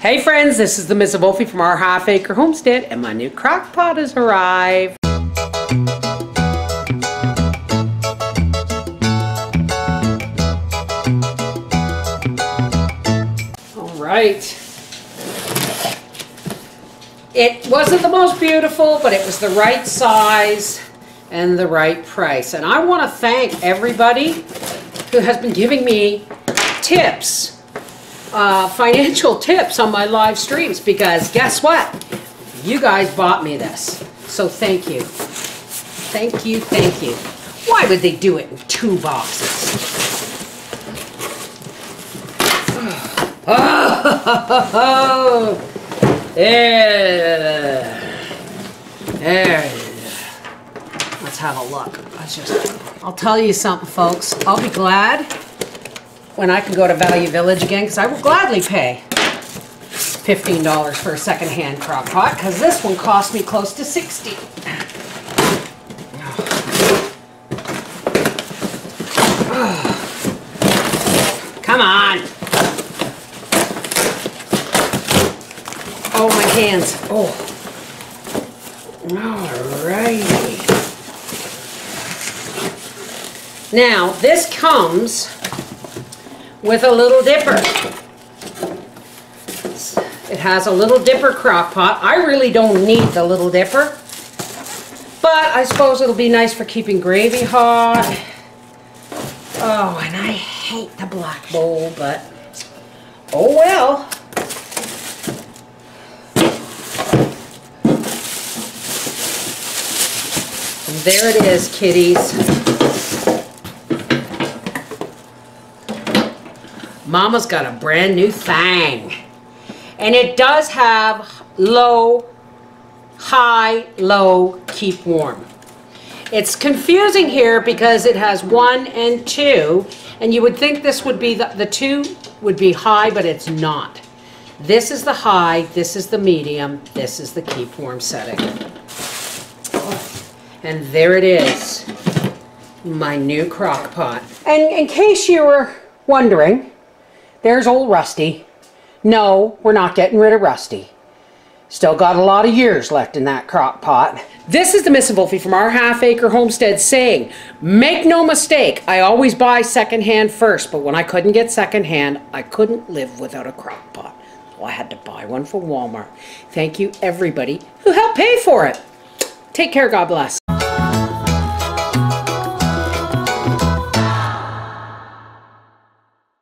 Hey friends, this is the Miss Wolfie from our half acre homestead and my new crock pot has arrived. All right. It wasn't the most beautiful, but it was the right size and the right price. And I want to thank everybody who has been giving me tips uh, financial tips on my live streams because guess what? You guys bought me this. So thank you. Thank you, thank you. Why would they do it in two boxes? Oh. There. Let's have a look. Let's just, I'll tell you something, folks. I'll be glad when I can go to Value Village again, because I will gladly pay $15 for a secondhand crock pot, because this one cost me close to 60 Come on. Oh, my hands. Oh. Alrighty. Now, this comes with a little dipper. It has a little dipper crock pot. I really don't need the little dipper, but I suppose it'll be nice for keeping gravy hot. Oh, and I hate the black bowl, but oh well. There it is, kiddies. Mama's got a brand new thing. And it does have low, high, low, keep warm. It's confusing here because it has one and two, and you would think this would be, the, the two would be high, but it's not. This is the high, this is the medium, this is the keep warm setting. And there it is, my new crock pot. And in case you were wondering, there's old Rusty. No, we're not getting rid of Rusty. Still got a lot of years left in that crock pot. This is the Miss Wolfie from our half acre homestead saying, make no mistake, I always buy secondhand first, but when I couldn't get secondhand, I couldn't live without a crock pot. So I had to buy one from Walmart. Thank you everybody who helped pay for it. Take care, God bless.